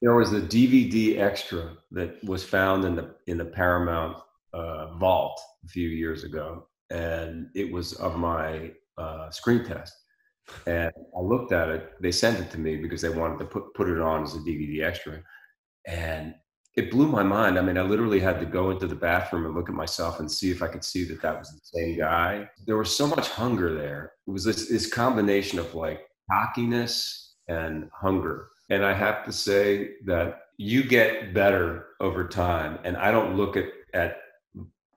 there was a DVD extra that was found in the in the Paramount uh, vault a few years ago, and it was of my uh, screen test. And I looked at it. They sent it to me because they wanted to put put it on as a DVD extra, and it blew my mind. I mean, I literally had to go into the bathroom and look at myself and see if I could see that that was the same guy. There was so much hunger there. It was this, this combination of like cockiness and hunger. And I have to say that you get better over time. And I don't look at, at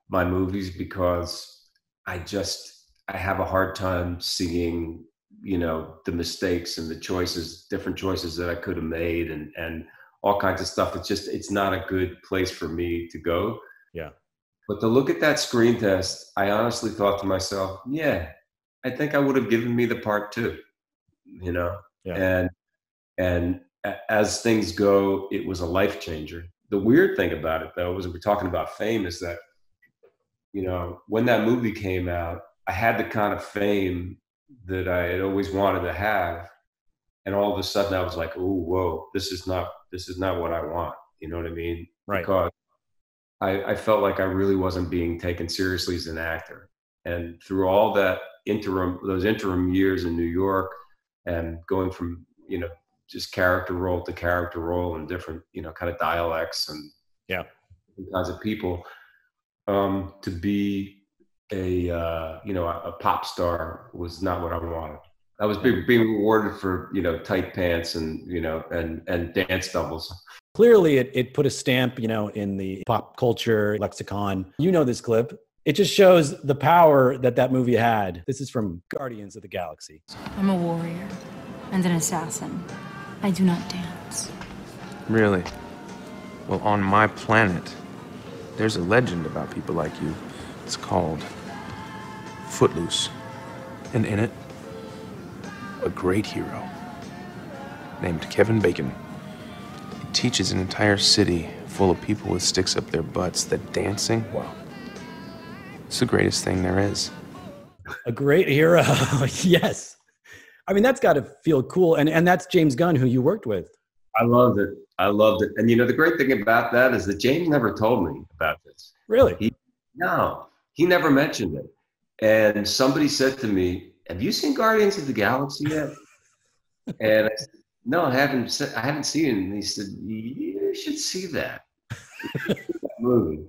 my movies because I just, I have a hard time seeing, you know, the mistakes and the choices, different choices that I could have made. And, and, all kinds of stuff. It's just it's not a good place for me to go. Yeah. But to look at that screen test, I honestly thought to myself, yeah, I think I would have given me the part too. You know? Yeah. And and as things go, it was a life changer. The weird thing about it though, was we're talking about fame, is that you know, when that movie came out, I had the kind of fame that I had always wanted to have. And all of a sudden I was like, oh, whoa, this is not this is not what I want. You know what I mean? Right. Because I, I felt like I really wasn't being taken seriously as an actor. And through all that interim, those interim years in New York, and going from you know just character role to character role and different you know kind of dialects and yeah kinds of people, um, to be a uh, you know a, a pop star was not what I wanted. I was being, being rewarded for you know tight pants and you know and and dance doubles. Clearly, it it put a stamp you know in the pop culture lexicon. You know this clip. It just shows the power that that movie had. This is from Guardians of the Galaxy. I'm a warrior and an assassin. I do not dance. Really? Well, on my planet, there's a legend about people like you. It's called Footloose. And in it, a great hero named Kevin Bacon. He teaches an entire city full of people with sticks up their butts that dancing, well, it's the greatest thing there is. A great hero, yes. I mean, that's got to feel cool. And, and that's James Gunn, who you worked with. I loved it. I loved it. And you know, the great thing about that is that James never told me about this. Really? He, no, he never mentioned it. And somebody said to me, have you seen Guardians of the Galaxy yet? and I said, no, I haven't. I haven't seen it. And he said, you should see that, that movie.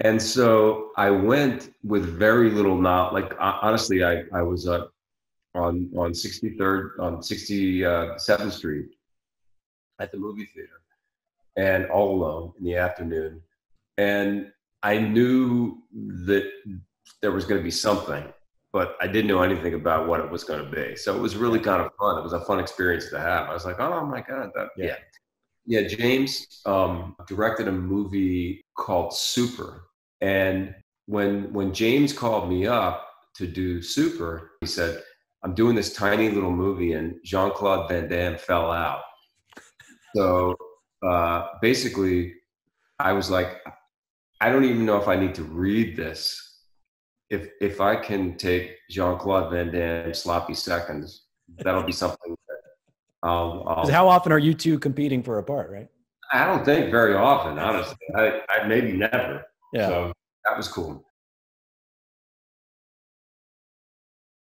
And so I went with very little knowledge. Like honestly, I I was uh, on on 63rd on 67th Street at the movie theater, and all alone in the afternoon, and I knew that there was going to be something but I didn't know anything about what it was going to be. So it was really kind of fun. It was a fun experience to have. I was like, oh my God. That, yeah. yeah. Yeah. James um, directed a movie called Super. And when, when James called me up to do Super, he said, I'm doing this tiny little movie and Jean Claude Van Damme fell out. So uh, basically, I was like, I don't even know if I need to read this if if I can take Jean Claude Van Damme sloppy seconds, that'll be something. That I'll, I'll, how often are you two competing for a part? Right. I don't think very often, honestly. I, I maybe never. Yeah. So that was cool.